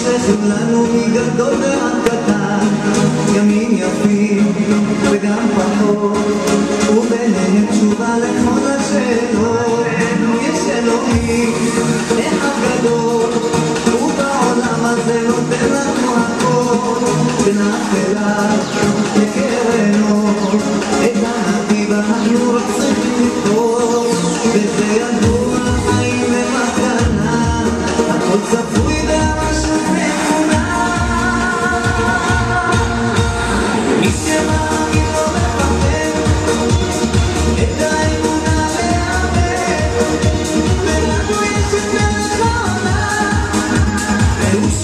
נשלחו לנו מגדול ועד קטן, ימים יפים וגם פחות, וביניהם תשובה לכל השאלות. יש אלוהים, אחד גדול, ובעולם הזה נותן לנו הכל, ונח אליו Eu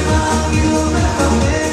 you